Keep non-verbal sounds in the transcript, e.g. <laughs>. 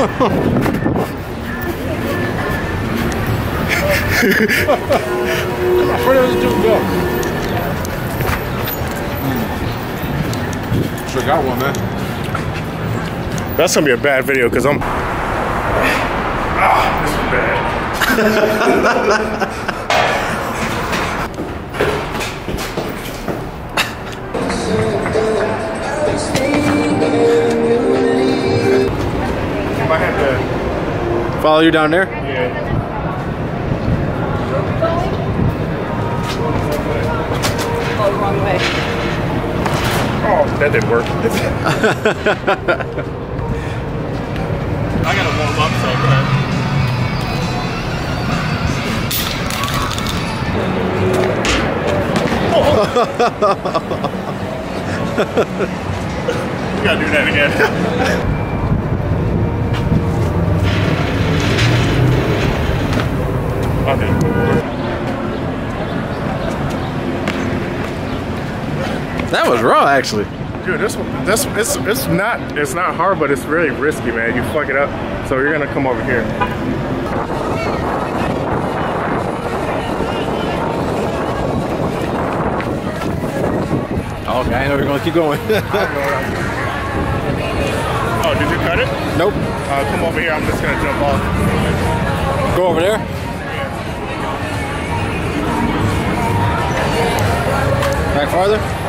Where does this dude go? Sure got one, man. That's gonna be a bad video because I'm. Ah, this is bad. <laughs> Might have to. Follow you down there? Yeah. Oh, wrong way. Oh, that didn't work. <laughs> I gotta warm up, so go ahead. <laughs> You gotta do that again. <laughs> That was raw, actually. Dude, this one, this it's it's not it's not hard, but it's really risky, man. You fuck it up, so you're gonna come over here. Okay, I know you're gonna keep going. <laughs> oh, did you cut it? nope. Uh, come over here. I'm just gonna jump off. Go over there. Back farther.